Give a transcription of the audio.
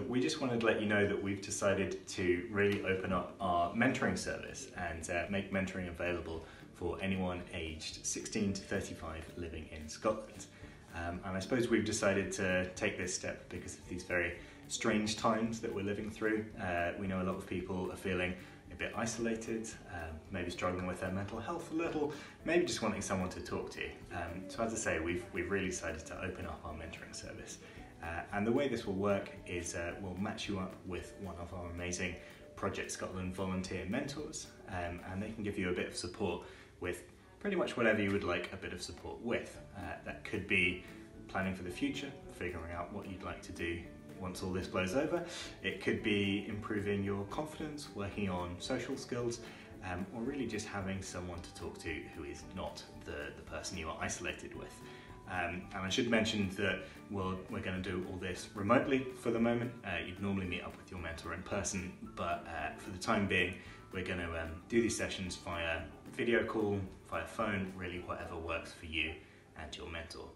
We just wanted to let you know that we've decided to really open up our mentoring service and uh, make mentoring available for anyone aged 16 to 35 living in Scotland. Um, and I suppose we've decided to take this step because of these very strange times that we're living through. Uh, we know a lot of people are feeling a bit isolated, um, maybe struggling with their mental health a little, maybe just wanting someone to talk to. Um, so as I say, we've, we've really decided to open up our mentoring service. Uh, and the way this will work is uh, we'll match you up with one of our amazing Project Scotland volunteer mentors, um, and they can give you a bit of support with pretty much whatever you would like a bit of support with. Uh, that could be planning for the future, figuring out what you'd like to do once all this blows over. It could be improving your confidence, working on social skills, um, or really just having someone to talk to who is not the, the person you are isolated with. Um, and I should mention that we'll, we're going to do all this remotely for the moment. Uh, you'd normally meet up with your mentor in person, but uh, for the time being, we're going to um, do these sessions via video call, via phone, really whatever works for you and your mentor.